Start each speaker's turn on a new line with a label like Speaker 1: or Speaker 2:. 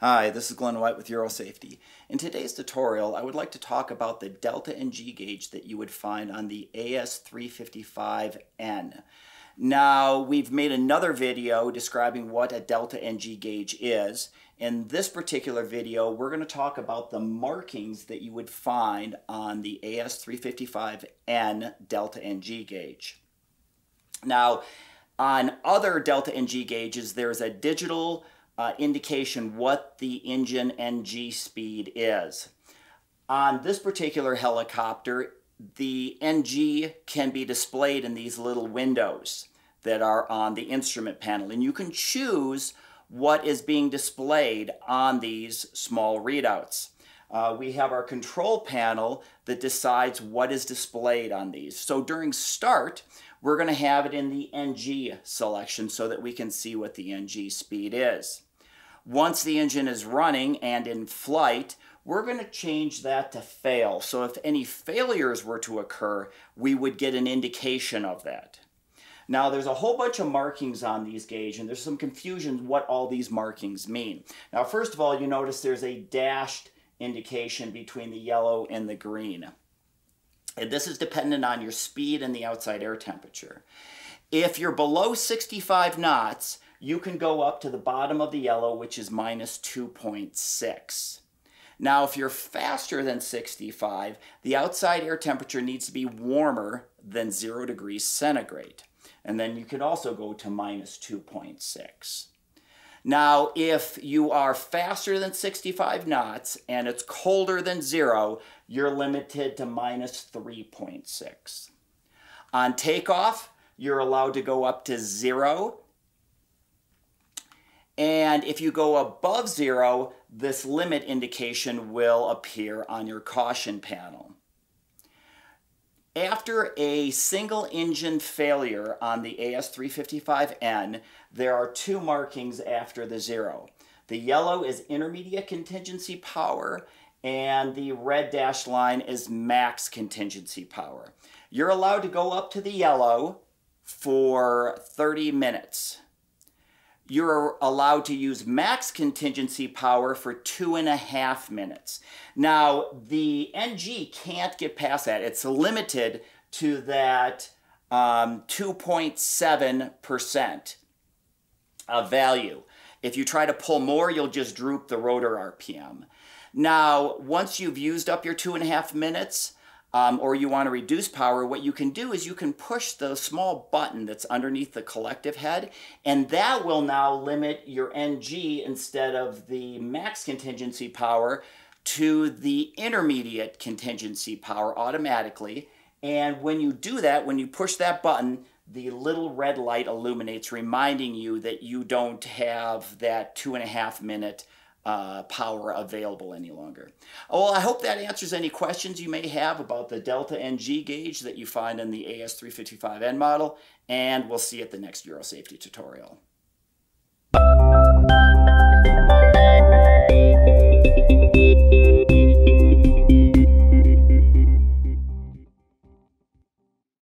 Speaker 1: Hi, this is Glenn White with Eurosafety. In today's tutorial, I would like to talk about the delta NG gauge that you would find on the AS355N. Now, we've made another video describing what a delta NG gauge is. In this particular video, we're going to talk about the markings that you would find on the AS355N delta NG gauge. Now, on other delta NG gauges, there's a digital uh, indication what the engine NG speed is. On this particular helicopter, the NG can be displayed in these little windows that are on the instrument panel. And you can choose what is being displayed on these small readouts. Uh, we have our control panel that decides what is displayed on these. So during start, we're going to have it in the NG selection so that we can see what the NG speed is. Once the engine is running and in flight, we're going to change that to fail. So if any failures were to occur, we would get an indication of that. Now there's a whole bunch of markings on these gauge and there's some confusion what all these markings mean. Now first of all, you notice there's a dashed indication between the yellow and the green. And this is dependent on your speed and the outside air temperature. If you're below 65 knots, you can go up to the bottom of the yellow, which is minus 2.6. Now, if you're faster than 65, the outside air temperature needs to be warmer than 0 degrees centigrade. And then you could also go to minus 2.6. Now, if you are faster than 65 knots and it's colder than zero, you're limited to minus 3.6. On takeoff, you're allowed to go up to zero and if you go above zero, this limit indication will appear on your caution panel. After a single engine failure on the AS355N, there are two markings after the zero. The yellow is intermediate contingency power and the red dashed line is max contingency power. You're allowed to go up to the yellow for 30 minutes you're allowed to use max contingency power for two and a half minutes. Now, the NG can't get past that. It's limited to that um, 2.7% of value. If you try to pull more, you'll just droop the rotor RPM. Now, once you've used up your two and a half minutes, um, or you want to reduce power, what you can do is you can push the small button that's underneath the collective head, and that will now limit your NG instead of the max contingency power to the intermediate contingency power automatically. And when you do that, when you push that button, the little red light illuminates, reminding you that you don't have that two and a half minute uh, power available any longer. Oh, well, I hope that answers any questions you may have about the Delta NG gauge that you find in the AS355N model, and we'll see you at the next Eurosafety tutorial.